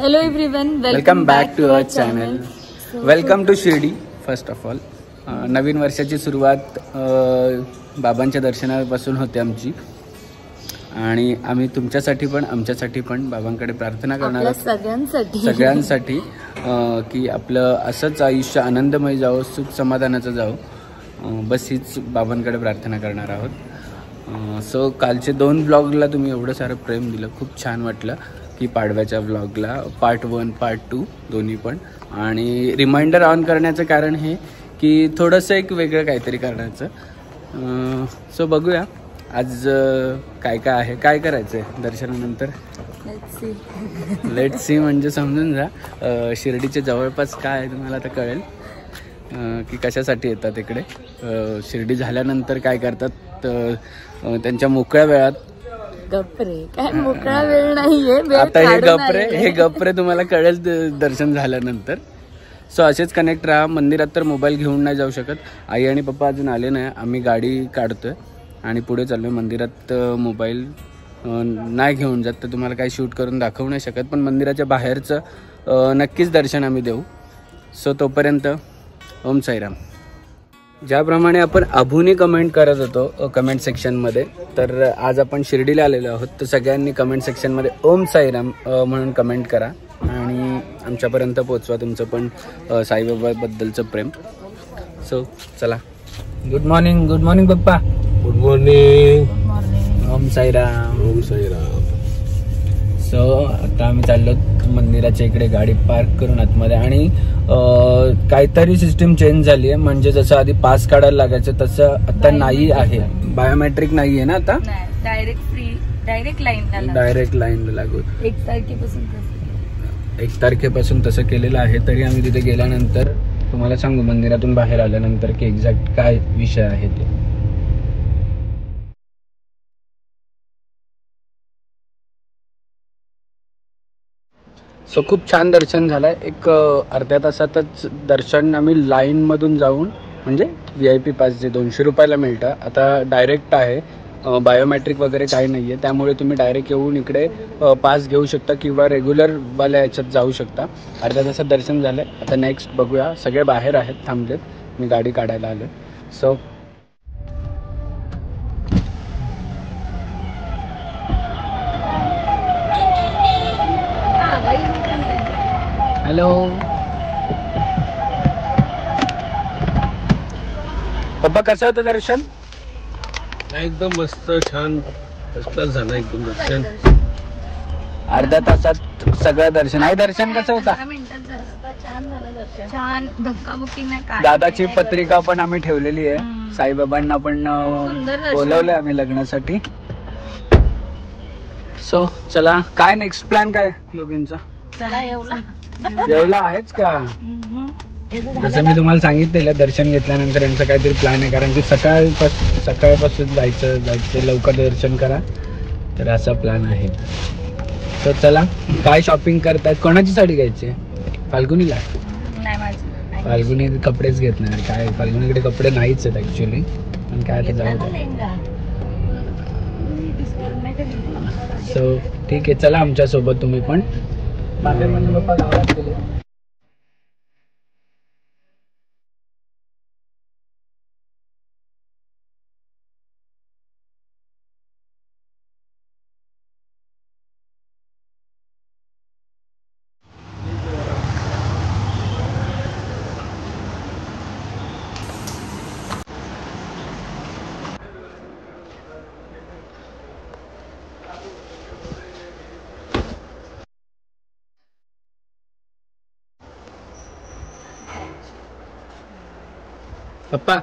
Hello everyone welcome back to our channel welcome to Shirdi first of all नवीन वर्षाची सुरुवात अ, बाबांच्या दर्शनापासून होते आमची. आणि आम्ही तुमच्यासाठी पण आमच्यासाठी पण बाबांकडे प्रार्थना करणार आहोत. सगळ्यांसाठी. सगळ्यांसाठी अ, की आपलं असंच आयुष्य आनंदमय जावं सुख समाधानाचं जावं. अ, बस हीच बाबांकडे प्रार्थना करणार आहोत. सो कालचे दोन ब्लॉगला तुम्ही एवढं सारं प्रेम दिलं. खूप छान वाटलं. की पाडव्याच्या ब्लॉगला पार्ट वन पार्ट टू दोन्ही पण. आणि रिमाइंडर ऑन करण्याचं कारण हे की थोडंसं एक वेगळं काहीतरी करण्याचं. सो बघूया. आज काय काय आहे? काय करायचं आहे दर्शनानंतर. लेट सी म्हणजे समजून जा शिर्डीच्या जवळपास काय आहे तुम्हाला आता कळेल. की कशासाठी येतात इकडे. शिर्डी झाल्यानंतर काय करतात? त्यांच्या मोकळ्या वेळात गप्रे. काय मोकळा वेळ नाहीये आता हे गपरे. हे गपरे तुम्हाला कळेल दर्शन झाल्यानंतर. सो असेच कनेक्ट राहा. मंदिरात तर मोबाईल घेऊन नाही जाऊ शकत. आई आणि पप्पा अजून आले नाही. आम्ही गाडी काढतोय आणि पुढे चाललोय. मंदिरात मोबाईल नाही घेऊन जात. तर तुम्हाला काही शूट करून दाखवू नाही शकत. पण मंदिराच्या बाहेरचं नक्कीच दर्शन आम्ही देऊ. सो तोपर्यंत ओम साईराम. ज्याप्रमाणे आपण अभूनी कमेंट करत होतो कमेंट सेक्शनमध्ये तर आज आपण शिर्डीला आलेलो आहोत. तर सगळ्यांनी कमेंट सेक्शनमध्ये ओम साईराम म्हणून कमेंट करा. आणि आमच्यापर्यंत पोचवा तुमचं पण साईबाबाबद्दलचं प्रेम. सो चला. गुड मॉर्निंग गुड मॉर्निंग पप्पा. Good morning Om Sairam. Om Sairam. So आता आम्ही चाललो मंदिराच्या इकडे गाडी पार्क करून आतमध्ये आणि काहीतरी सिस्टीम चेंज झाली आहे. म्हणजे जसं आधी पास काढायला लागायचं तसं आता नाही आहे. बायोमेट्रिक नाही आहे ना आता? Direct free direct line direct line लागू. एक तारखेपासून. एक तारखेपासून तसं केलेलं आहे तरी आम्ही तिथे गेल्यानंतर तुम्हाला सांगू मंदिरातून बाहेर आल्यानंतर की एक्झॅक्ट काय विषय आहे ते. सो खूप छान दर्शन झालंय. एक अर्ध्या तासातच दर्शन आम्ही लाईन मधून जाऊन म्हणजे व्ही आय पी पास जे दोनशे रुपयाला मिळतं आता डायरेक्ट आहे. बायोमॅट्रिक वगैरे काही नाही आहे त्यामुळे तुम्ही डायरेक्ट येऊन इकडे पास घेऊ शकता किंवा रेग्युलरवाल्या याच्यात जाऊ शकता. अर्ध्या तासात दर्शन झालंय. आता नेक्स्ट बघूया. सगळे बाहेर आहेत थांबलेत. मी गाडी काढायला आलो सो हॅलो पप्पा कसं होतं दर्शन? एकदम मस्त छान. फर्स्ट क्लास झाला एकदम दर्शन. अर्ध्या तासात सगळं दर्शन. आहे दर्शन कसं होतं. छान धक्काबुक्की नाही काय दादाची पत्रिका पण आम्ही ठेवलेली आहे. साईबाबांना पण सुंदर अं, दर्शन. बोलवलंय आम्ही लग्नासाठी. सो चला. काय नेक्स्ट प्लॅन काय योगींचा? चला जेवला. आहेच का? जसं मी तुम्हाला सांगितलेलं दर्शन घेतल्यानंतर यांचं काहीतरी प्लॅन आहे. कारण की सकाळपासून सकाळपासून जायचं जायचं लवकर दर्शन करा. तर असा प्लॅन आहे. तर चला काय शॉपिंग करतायत? कोणाची साडी घ्यायची? आहे? फाल्गुनीला? नाही माझं फाल्गुनी कपडेच घेत नाही. काय फाल्गुनीकडे कपडे नाहीच आहेत ऍक्च्युली पण काय ते जाऊ दे सो ठीक आहे. चला आमच्यासोबत तुम्ही पण. बाहेर म्हणजे पप्पा गावात गेले. पप्पा.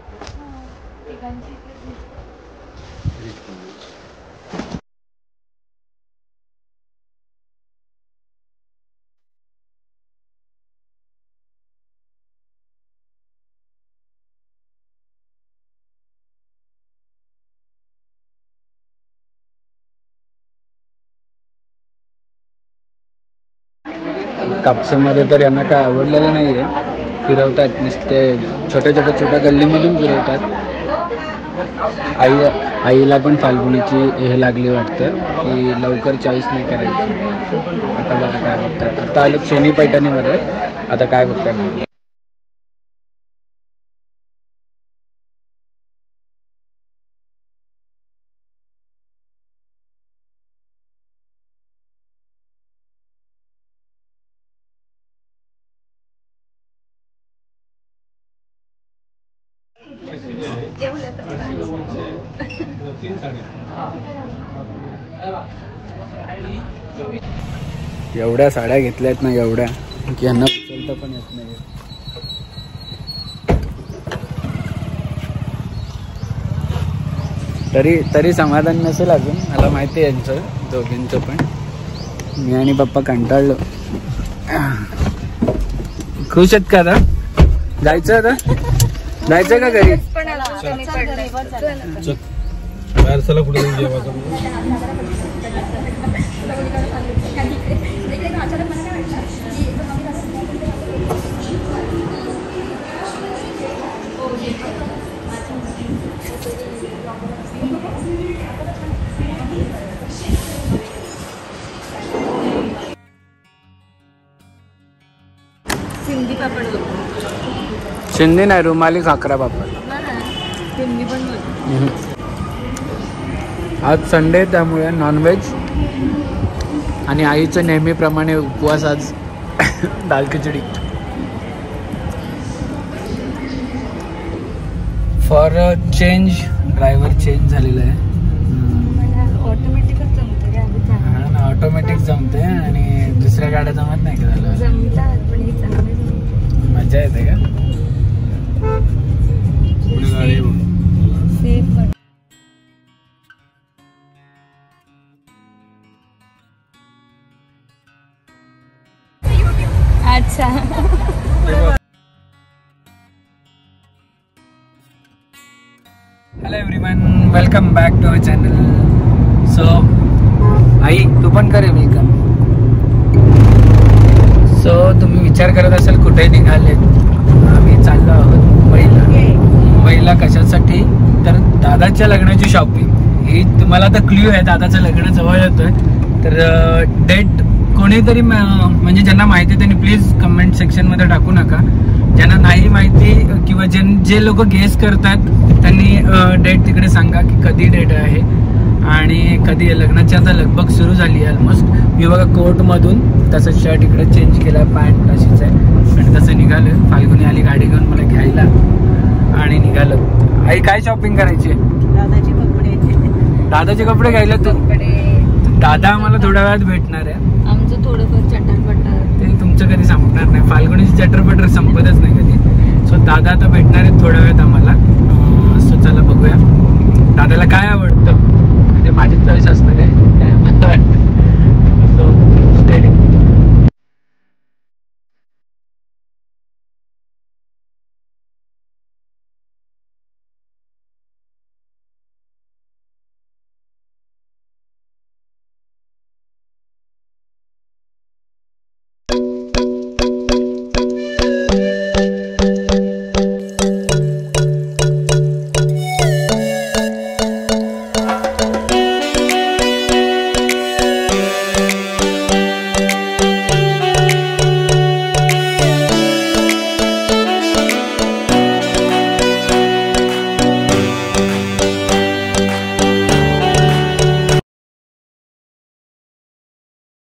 कापसामध्ये तर यांना काय आवडलेलं नाही आहे फिरवतात नुसते छोट्या छोट्या छोट्या गल्लीमधून फिरवतात. आई आईला पण फाल्गुनीची हे लागली वाटतं की लवकर चॉईस नाही करायची. आता बघा काय बघतात. आता आलं सोनी पैठणीमध्ये. आता काय बघतात? एवढ्या साड्या घेतल्या आहेत ना एवढ्या. की यांना उचलता पण येत नाही. तरी तरी समाधान नसेल अजून मला माहिती आहे यांचं दोघींचं पण. मी आणि पप्पा कंटाळलो. खुश आहेत का आता? जायचं आता? जायचं का घरी? बाहेर चला कुठे सिंधी नाही रुमाली खाकरा पापड. बोलतो आज संडे त्यामुळे नॉनव्हेज आणि आईचं नेहमीप्रमाणे उपवास आज दाल खिचडी. फॉर चेंज ड्रायव्हर चेंज झालेला आहे. ऑटोमॅटिक जमते आणि दुसऱ्या गाड्या जमत नाही का झालं मजा येते का? अच्छा. Hello everyone welcome back to our channel so आई तू पण करे वेलकम सो तुम्ही विचार करत असाल कुठे निघाले? आम्ही चाललो आहोत मुंबईला. मुंबईला कशासाठी? तर दादाच्या लग्नाची शॉपिंग ही तुम्हाला आता क्ल्यू आहे दादाचं लग्न जवळ येतोय. तर डेट कोणीतरी म्हणजे ज्यांना माहिती आहे त्यांनी प्लीज कमेंट सेक्शनमध्ये टाकू नका. ज्यांना नाही माहिती किंवा जे जे लोक गेस करतात त्यांनी डेट तिकडे सांगा की कधी डेट आहे. आणि कधी. लग्नाची आता लगबग सुरू झाली आहे ऑलमोस्ट मी बघा कोर्टमधून तसं शर्ट इकडे चेंज केला पॅन्ट अशीच आहे. आणि तसं निघालं. फाल्गुनी आली गाडी घेऊन मला घ्यायला. आणि निघालो. आई काय शॉपिंग करायची? दादाचे कपडे. दादाचे कपडे घ्यायला तू? दादा आम्हाला थोड्या वेळात भेटणार आहे. आमचं कधी संपणार नाही. फाल्गुनीची चटरपटर संपतच नाही कधी. सो दादा आता भेटणार आहेत थोड्या वेळात आम्हाला.